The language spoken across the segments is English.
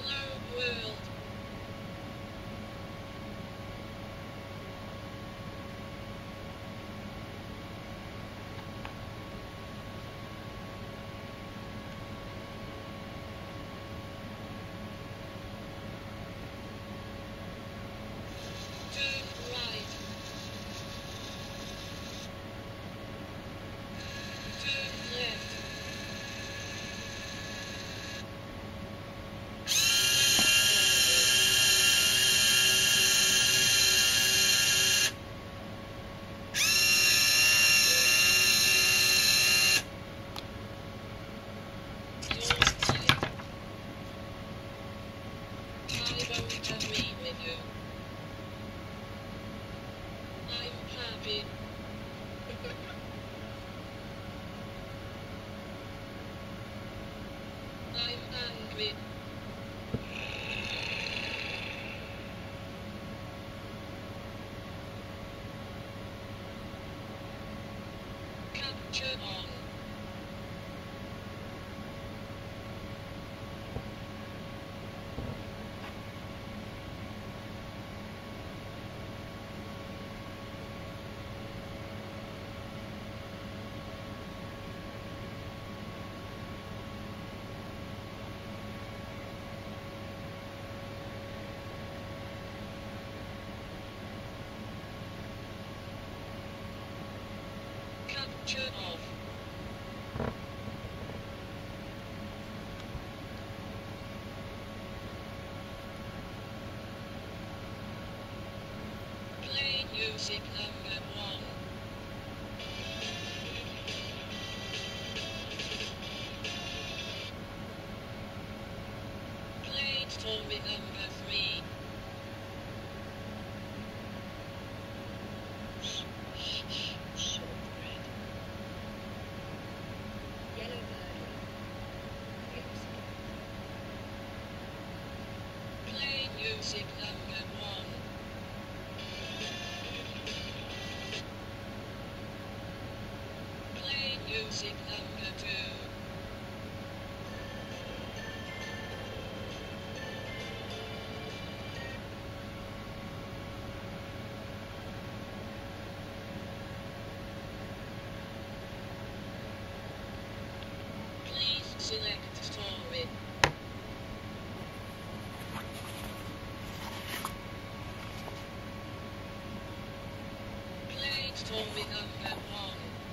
below world. Capture Capture off. Play music number one. Play number three. Shortbread. Yellow bird. Oops. Play music number one. Play music number two. Please select story. Play story number one.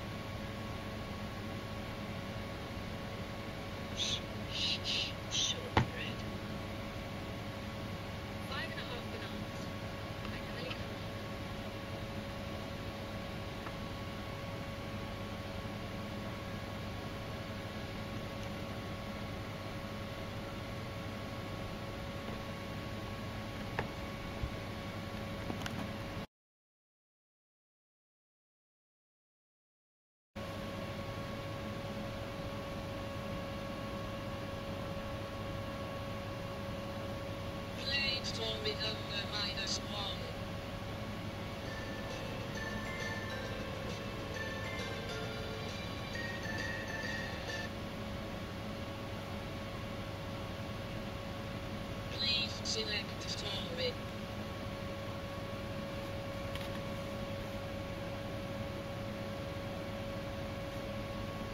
Select story.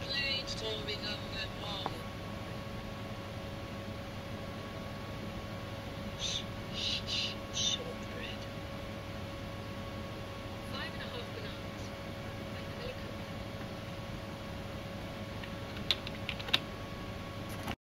Play story number.